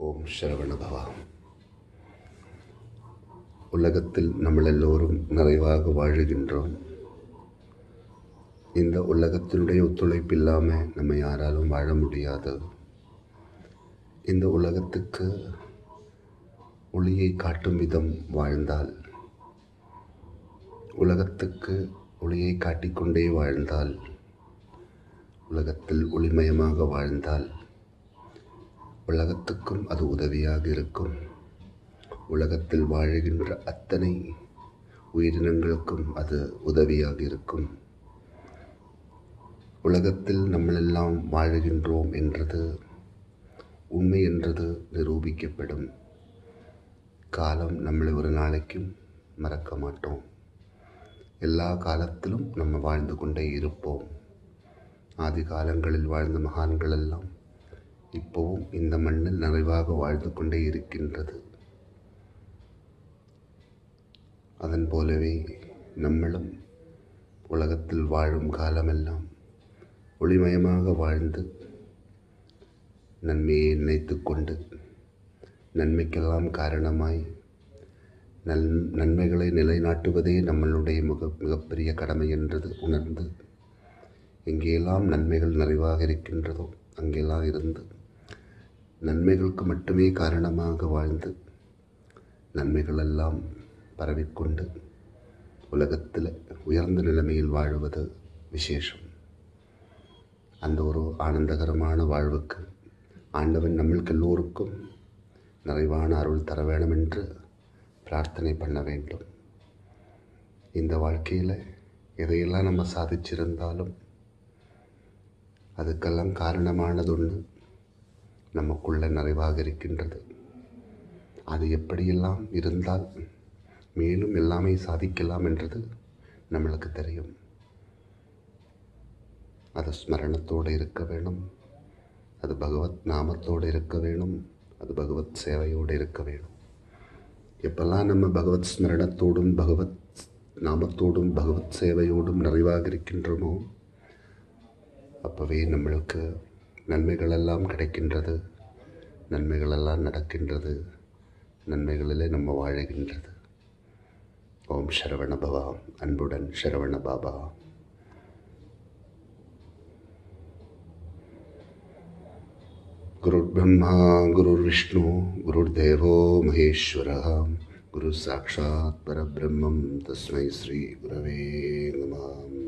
ஓம் சரவணபவா உலகத்தில் நம்மளெல்லோரும் நிறைவாக வாழுகின்றோம். இந்த உலகத்தினுடைய ஒத்துழைப்பு இல்லாமல் நம்ம யாராலும் வாழ முடியாது. இந்த உலகத்துக்கு ஒளியை காட்டும் விதம் வாழ்ந்தால் உலகத்துக்கு ஒளியை காட்டிக்கொண்டே வாழ்ந்தால் உலகத்தில் ஒளிமயமாக வாழ்ந்தால் உலகத்துக்கும் அது உதவியாக இருக்கும். உலகத்தில் வாழுகின்ற அத்தனை உயிரினங்களுக்கும் அது உதவியாக இருக்கும். உலகத்தில் நம்மளெல்லாம் வாழுகின்றோம் என்றது உண்மை என்றது நிரூபிக்கப்படும். காலம் நம்மளை ஒரு நாளைக்கும் மறக்க மாட்டோம். எல்லா காலத்திலும் நம்ம வாழ்ந்து கொண்டே இருப்போம். ஆதி காலங்களில் வாழ்ந்த மகான்களெல்லாம் இப்போவும் இந்த மண்ணில் நிறைவாக வாழ்ந்து கொண்டே இருக்கின்றது. அதன் போலவே நம்மளும் உலகத்தில் வாழும் காலமெல்லாம் ஒளிமயமாக வாழ்ந்து நன்மையை நினைத்து கொண்டு நன்மைக்கெல்லாம் காரணமாய் நல் நன்மைகளை நிலைநாட்டுவதே நம்மளுடைய மிக மிகப்பெரிய கடமை என்றது உணர்ந்து எங்கேயெல்லாம் நன்மைகள் நிறைவாக இருக்கின்றதோ அங்கெல்லாம் இருந்து நன்மைகளுக்கு மட்டுமே காரணமாக வாழ்ந்து நன்மைகளெல்லாம் பரவிக்கொண்டு உலகத்தில் உயர்ந்த நிலைமையில் வாழுவது விசேஷம். அந்த ஒரு ஆனந்தகரமான வாழ்வுக்கு ஆண்டவன் நம்மளுக்கு எல்லோருக்கும் நிறைவான அருள் தர வேண்டும் என்று பிரார்த்தனை பண்ண வேண்டும். இந்த வாழ்க்கையில் எதையெல்லாம் நம்ம சாதிச்சிருந்தாலும் அதுக்கெல்லாம் காரணமானது ஒன்று நமக்குள்ள நிறைவாக இருக்கின்றது. அது எப்படியெல்லாம் இருந்தால் மேலும் எல்லாமே சாதிக்கலாம் என்றது நம்மளுக்கு தெரியும். அது ஸ்மரணத்தோடு இருக்க வேணும். அது பகவத் நாமத்தோடு இருக்க வேணும். அது பகவத் சேவையோடு இருக்க வேணும். எப்பெல்லாம் நம்ம பகவத் ஸ்மரணத்தோடும் பகவத் நாமத்தோடும் பகவத் சேவையோடும் நிறைவாக இருக்கின்றோமோ அப்போவே நம்மளுக்கு நன்மைகளெல்லாம் கிடைக்கின்றது நன்மைகளெல்லாம் நடக்கின்றது நன்மைகளிலே நம்ம வாழுகின்றது ஓம் சரவண பவா அன்புடன் சரவண பாபா गुरुर्ब्रह्मा गुरुर्विष्णु गुरुर्देवो महेश्वरः गुरुः साक्षात् परब्रह्मं तस्मै श्रीगुरवे नमः